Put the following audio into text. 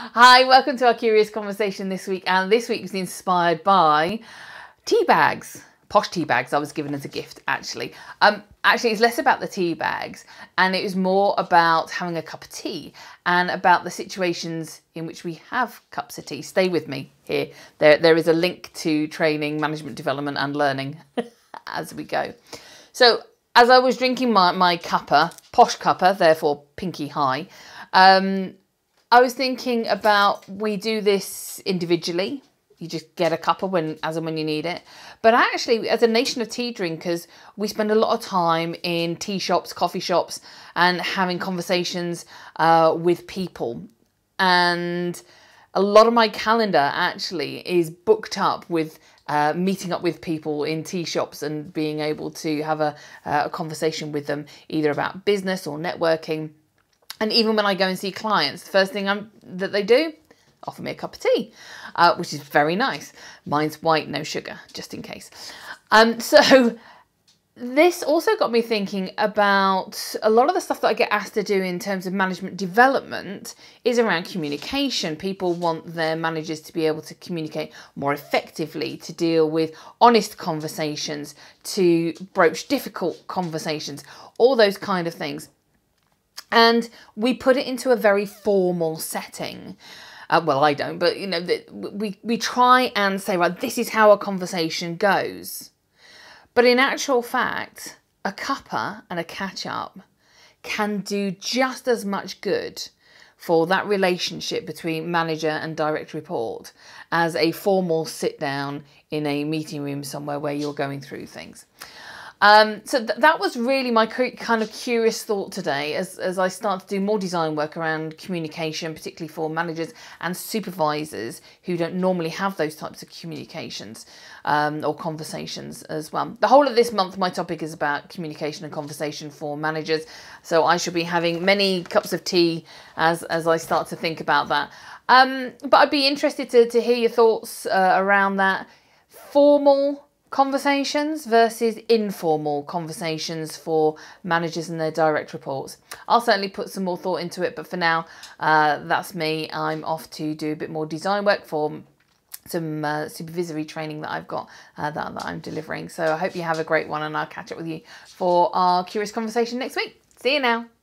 Hi, welcome to our curious conversation this week. And this week was inspired by tea bags, posh tea bags. I was given as a gift, actually. Um, actually, it's less about the tea bags, and it was more about having a cup of tea and about the situations in which we have cups of tea. Stay with me here. There, there is a link to training, management development, and learning as we go. So, as I was drinking my, my cuppa, posh cuppa, therefore pinky high, um, I was thinking about we do this individually. You just get a cuppa when as and when you need it. But actually, as a nation of tea drinkers, we spend a lot of time in tea shops, coffee shops, and having conversations uh, with people. And a lot of my calendar actually is booked up with uh, meeting up with people in tea shops and being able to have a, uh, a conversation with them, either about business or networking and even when I go and see clients, the first thing I'm, that they do, offer me a cup of tea, uh, which is very nice. Mine's white, no sugar, just in case. Um, so this also got me thinking about a lot of the stuff that I get asked to do in terms of management development is around communication. People want their managers to be able to communicate more effectively, to deal with honest conversations, to broach difficult conversations, all those kind of things and we put it into a very formal setting. Uh, well, I don't, but you know, we we try and say, right, this is how a conversation goes. But in actual fact, a cuppa and a catch up can do just as much good for that relationship between manager and direct report as a formal sit down in a meeting room somewhere where you're going through things. Um, so th that was really my kind of curious thought today as, as I start to do more design work around communication, particularly for managers and supervisors who don't normally have those types of communications um, or conversations as well. The whole of this month, my topic is about communication and conversation for managers. So I shall be having many cups of tea as, as I start to think about that. Um, but I'd be interested to, to hear your thoughts uh, around that. Formal conversations versus informal conversations for managers and their direct reports. I'll certainly put some more thought into it, but for now, uh, that's me. I'm off to do a bit more design work for some uh, supervisory training that I've got uh, that, that I'm delivering. So I hope you have a great one and I'll catch up with you for our curious conversation next week. See you now.